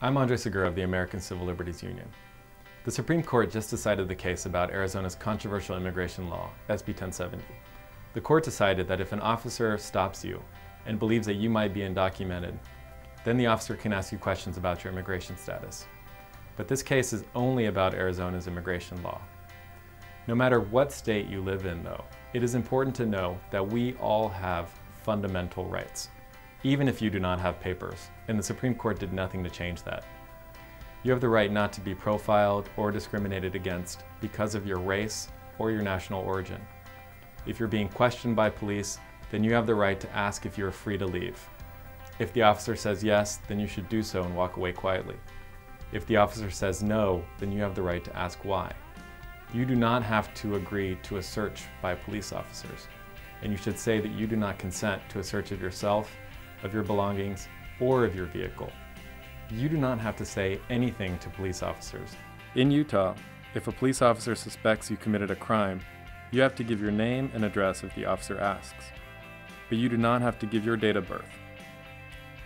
I'm Andre Segura of the American Civil Liberties Union. The Supreme Court just decided the case about Arizona's controversial immigration law, SB 1070. The court decided that if an officer stops you and believes that you might be undocumented, then the officer can ask you questions about your immigration status. But this case is only about Arizona's immigration law. No matter what state you live in, though, it is important to know that we all have fundamental rights, even if you do not have papers, and the Supreme Court did nothing to change that. You have the right not to be profiled or discriminated against because of your race or your national origin. If you're being questioned by police, then you have the right to ask if you're free to leave. If the officer says yes, then you should do so and walk away quietly. If the officer says no, then you have the right to ask why. You do not have to agree to a search by police officers, and you should say that you do not consent to a search of yourself, of your belongings, or of your vehicle you do not have to say anything to police officers. In Utah, if a police officer suspects you committed a crime, you have to give your name and address if the officer asks. But you do not have to give your date of birth.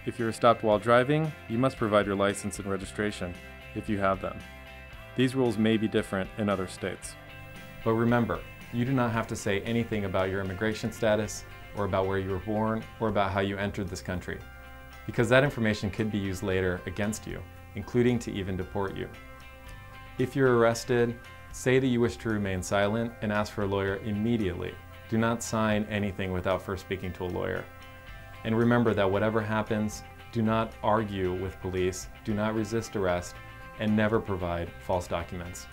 If you are stopped while driving, you must provide your license and registration, if you have them. These rules may be different in other states. But remember, you do not have to say anything about your immigration status, or about where you were born, or about how you entered this country because that information could be used later against you, including to even deport you. If you're arrested, say that you wish to remain silent and ask for a lawyer immediately. Do not sign anything without first speaking to a lawyer. And remember that whatever happens, do not argue with police, do not resist arrest, and never provide false documents.